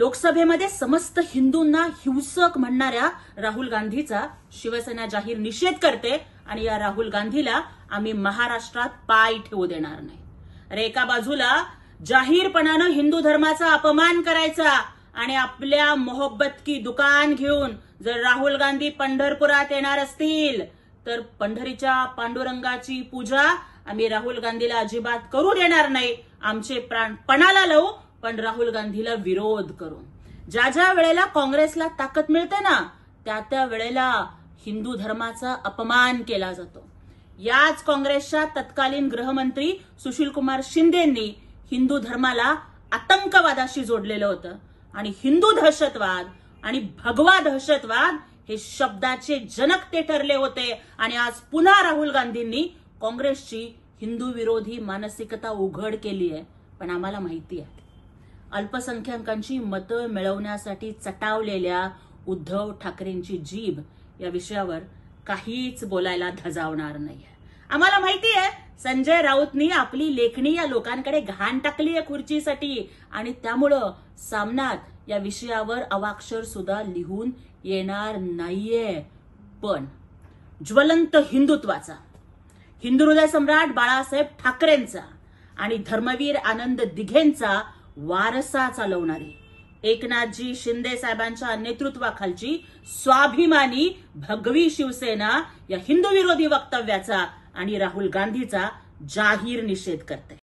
लोकसभेमध्ये समस्त हिंदूंना हिंसक म्हणणाऱ्या राहुल गांधीचा शिवसेना जाहीर निषेध करते आणि या राहुल गांधीला आम्ही महाराष्ट्रात पाय ठेवू देणार नाही. अरे एका बाजूला जाहीरपणानं हिंदू धर्माचा अपमान करायचा आणि आपल्या मोहब्बत की दुकान घेऊन जर राहुल गांधी पंढरपुरात येणार असतील तर पंढरीच्या पांडुरंगाची पूजा आम्ही राहुल गांधीला अजिबात करू देणार नाही. आमचे प्राण पणाला लावू पण राहुल गांधीला विरोध करून. ज्या ज्या वेळेला काँग्रेसला ताकद मिळते ना त्या त्या वेळेला हिंदू धर्माचा अपमान केला जातो. याच काँग्रेसच्या तत्कालीन गृहमंत्री सुशील कुमार शिंदेंनी हिंदू धर्माला आतंकवादाशी जोडलेलं होतं. आणि हिंदू दहशतवाद आणि भगवा दहशतवाद हे शब्दाचे जनक ते ठरले होते. आणि आज पुन्हा राहुल गांधींनी काँग्रेसची हिंदू विरोधी मानसिकता उघड केली आहे. पण आम्हाला माहिती आहे. अल्पसंख्याकांची मतं मिळवण्यासाठी चटावलेल्या उद्धव ठाकरेंची जीभ या विषयावर काहीच बोलायला धजावणार नाहीये. आम्हाला माहिती आहे संजय राऊतनी आपली लेखणी या लोकांकडे घाण टाकली आहे खुर्चीसाठी आणि त्यामुळं सामनात या विषयावर अवाक्षर सुद्धा लिहून येणार नाहीये. पण ज्वलंत हिंदुत्वाचा हिंदू हृदय सम्राट बाळासाहेब ठाकरेंचा आणि धर्मवीर आनंद दिघेंचा वारसा चालवणारी एकनाथजी शिंदे साहेबांच्या नेतृत्वाखालची स्वाभिमानी भगवी शिवसेना या हिंदू विरोधी वक्तव्याचा आणि राहुल गांधीचा जाहीर निषेध करते.